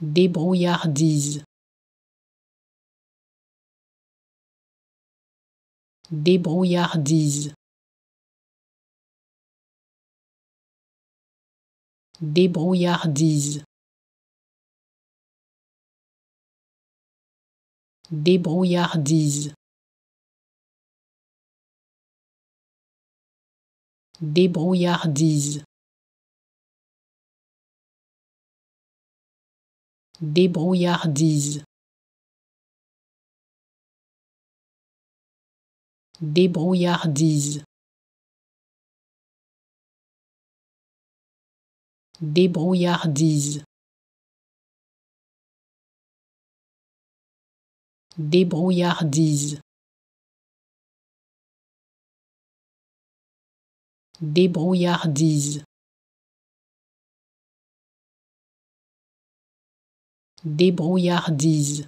débrouillardise. Débrouillardise. Débrouillardise. Débrouillardise. Débrouillardise débrouillardise. Débrouillardise. Débrouillardise. Débrouillardise. Débrouillardise débrouillardise.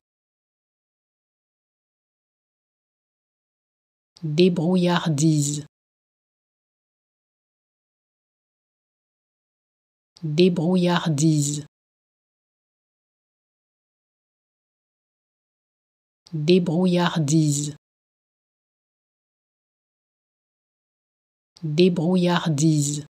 Débrouillardise. Débrouillardise. Débrouillardise. Débrouillardise